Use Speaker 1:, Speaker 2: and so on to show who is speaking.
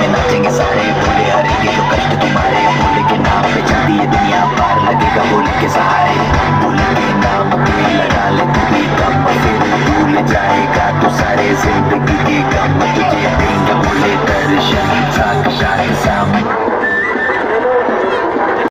Speaker 1: में नचेंगे सारे भोले हरेंगे, जो कष्ट तुम्हारे भोले के नाम पे चलती ये दुनिया, पार लगेगा भोले के सहारे।